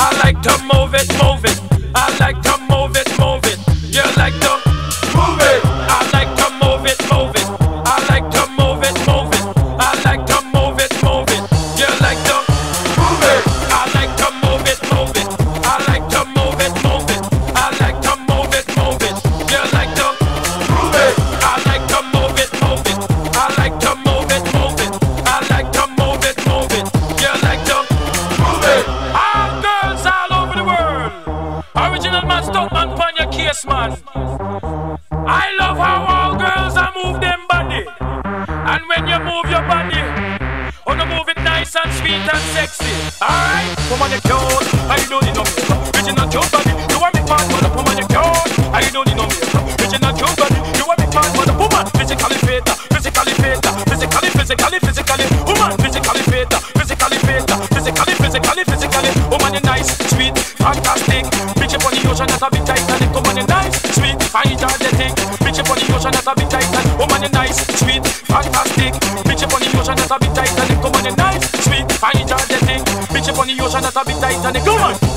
I like to move it, move it. I like physically, physically, woman, physically fit, physically fit, physically, physically, physically, woman, you're nice, sweet, fantastic. Bitch upon the ocean, that's a big Titanic. Woman, you're nice, sweet, fantastic. Bitch upon the ocean, that's a big Titanic. Woman, you're nice, sweet, fantastic. Bitch upon the ocean, that's a big Titanic. Woman, you're nice, sweet, fantastic. Bitch upon the ocean, that's a big Titanic. Come.